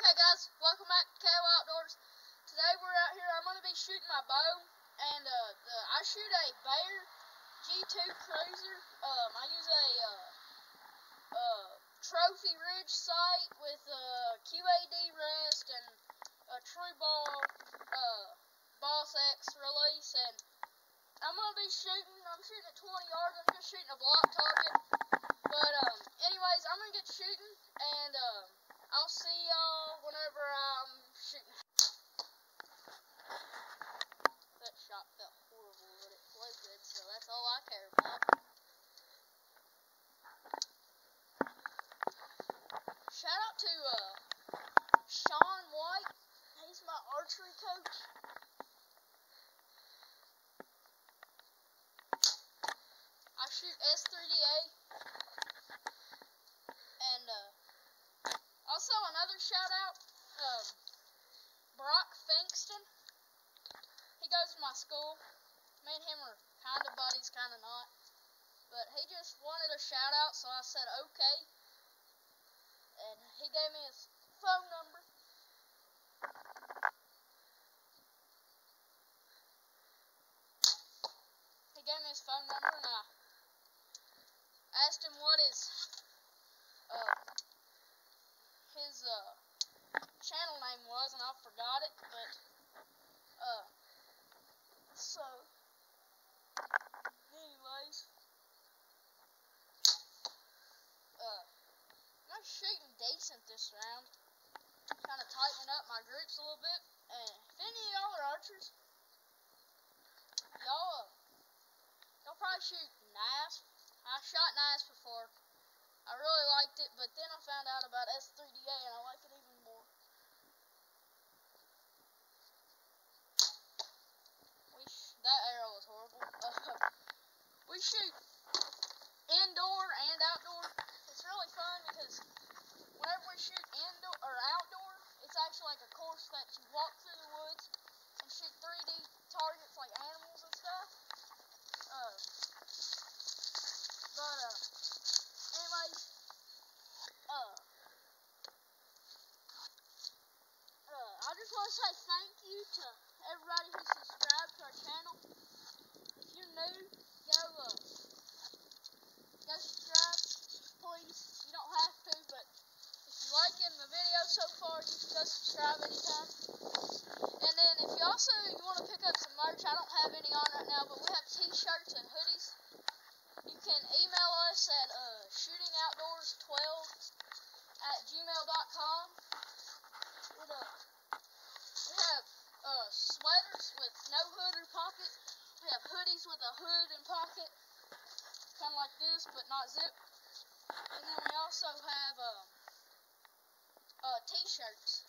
Okay guys, welcome back to KO Outdoors. Today we're out here, I'm going to be shooting my bow, and uh, the, I shoot a Bear G2 Cruzer. Um, I use a uh, uh, Trophy Ridge sight with a QAD rest and a TruBall uh, Boss X release, and I'm going to be shooting, I'm shooting at 20 yards, I'm just shooting a block target, but um, anyways, I'm going to get shooting, and um, I'll see y'all whenever I'm shooting. That shot felt horrible, but it flew good, so that's all I care about. Shout out to uh, Sean White. He's my archery coach. I shoot S3DA. And uh, also another shout out, um, Brock Finkston. He goes to my school. Me and him are kind of buddies, kind of not. But he just wanted a shout out, so I said okay. And he gave me his phone number. He gave me his phone number, and I asked him what his uh, his uh, channel name was, and I forgot it. But uh, so anyways, uh, I'm shooting decent this round. Kind of tightening up my grips a little bit. And if any of y'all are archers, y'all uh, y'all probably shoot nice. I shot nice before. I really it, but then I found out about S3DA and I like it even more. That arrow was horrible. We shoot indoor and outdoor. It's really fun because whenever we shoot indoor or outdoor, it's actually like a course that you walk through the woods and shoot 3D targets like animals and stuff. Uh, but uh, anyways, uh, uh, I just want to say thank you to everybody who subscribed to our channel. If you're new, go uh, go subscribe, please. You don't have to, but if you're liking the video so far, you can go subscribe anytime. And then if you also you want to pick up some merch, I don't have any on right now, but we have t-shirts and hoodies. You can email us at uh, shootingoutdoors12 at gmail.com. With a, we have uh, sweaters with no hood or pocket. We have hoodies with a hood and pocket, kind of like this, but not zip. And then we also have um, uh, t-shirts,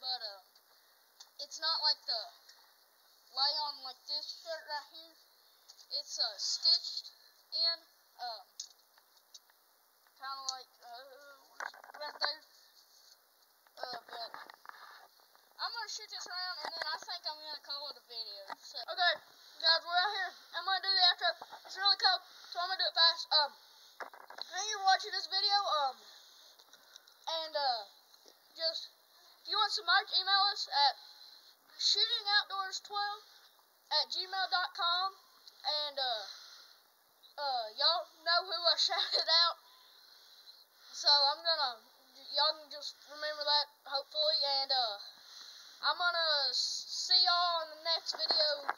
but uh, it's not like the lay on like this shirt right here. It's uh, stitched in, uh, kind of like uh, right there. Uh, but I'm gonna shoot this around, think I'm gonna call it a video. So, okay, guys, we're out here. I'm gonna do the outro. It's really cold, so I'm gonna do it fast. Um, thank you for watching this video. Um, and uh, just if you want some merch, email us at shootingoutdoors12 at gmail.com. And uh, uh, y'all know who I shouted out. So I'm gonna, y'all can just remember that, hopefully. And uh, I'm gonna see y'all in the next video.